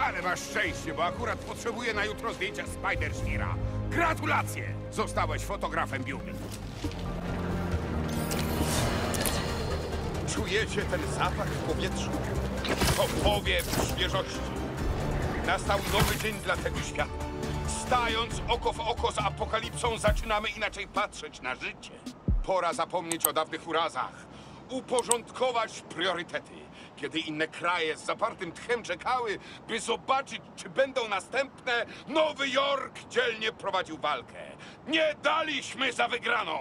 Ale masz szczęście, bo akurat potrzebuję na jutro zdjęcia Spider-Shira. Gratulacje! Zostałeś fotografem Bugle. Czujecie ten zapach w powietrzu? To powiew świeżości. Nastał nowy dzień dla tego świata. Stając oko w oko z apokalipsą, zaczynamy inaczej patrzeć na życie. Pora zapomnieć o dawnych urazach. Uporządkować priorytety. Kiedy inne kraje z zapartym tchem czekały, by zobaczyć, czy będą następne, Nowy Jork dzielnie prowadził walkę. Nie daliśmy za wygraną!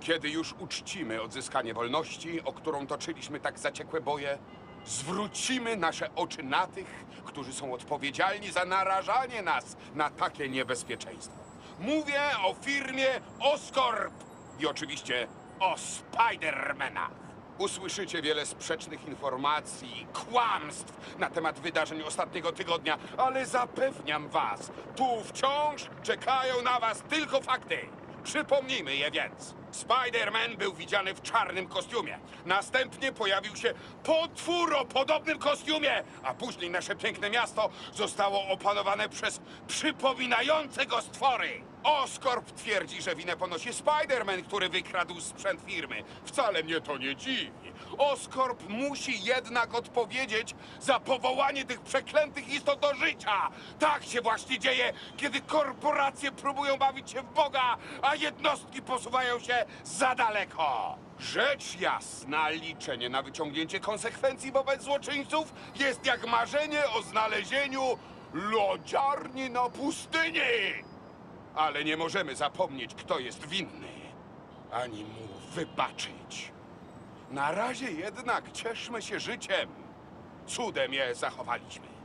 Kiedy już uczcimy odzyskanie wolności, o którą toczyliśmy tak zaciekłe boje, zwrócimy nasze oczy na tych, którzy są odpowiedzialni za narażanie nas na takie niebezpieczeństwo. Mówię o firmie Oscorp i oczywiście o Spidermanach. Usłyszycie wiele sprzecznych informacji, kłamstw na temat wydarzeń ostatniego tygodnia, ale zapewniam was, tu wciąż czekają na was tylko fakty. Przypomnijmy je więc. Spider-Man był widziany w czarnym kostiumie. Następnie pojawił się potwór o podobnym kostiumie, a później nasze piękne miasto zostało opanowane przez przypominające go stwory. Oscorp twierdzi, że winę ponosi Spider-Man, który wykradł sprzęt firmy. Wcale mnie to nie dziwi. Oscorp musi jednak odpowiedzieć za powołanie tych przeklętych istot do życia. Tak się właśnie dzieje, kiedy korporacje próbują bawić się w Boga, a jednostki posuwają się za daleko. Rzecz jasna, liczenie na wyciągnięcie konsekwencji wobec złoczyńców jest jak marzenie o znalezieniu lodziarni na pustyni. Ale nie możemy zapomnieć, kto jest winny, ani mu wybaczyć. Na razie jednak cieszmy się życiem. Cudem je zachowaliśmy.